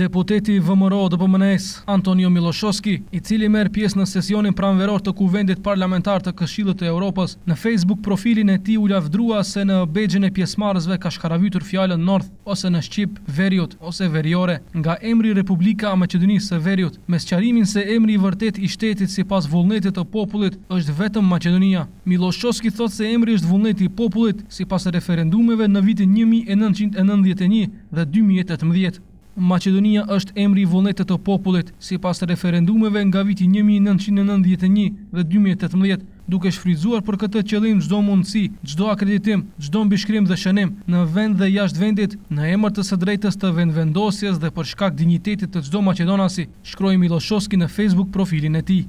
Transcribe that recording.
Deputeti i VMRO-DPMNE-s, Antonio Milloshoski, i cili merr pjesë në sesionin pranveror të Kuvendit Parlamentar të Këshillit të Evropës, në Facebook profilin e tij u lavdrua se në bexhin e pjesëmarrësve ka shkaravytur fjalën North. ose në shqip Veriut ose Veriore, nga emri Republika e Maqedonisë së Veriut, me sqarimin se emri i vërtetë i shtetit sipas vullnetit të popullit është vetëm Maqedonia. Milloshoski thotë se emri është vullneti i popullit sipas referendumeve në vitin një mijë e nëntëqind e nëntëdhjetë e një dhe dy mijë e tetëmbëdhjetë. Maqedonia është emri i vullnetit të popullit sipas referendumeve nga viti një mijë e nëntëqind e nëntëdhjetë e një dhe dy mijë e tetëmbëdhjetë. duke shfrytëzuar për këtë qëllim çdo mundësi, çdo akreditim, çdo mbishkrim dhe shënim, në vend dhe jashtë vendit, në emër të së drejtës të vendvendosjes dhe për shkak dinjitetit të çdo maqedonasi, shkroi Milloshoski në Facebook profilin e tij.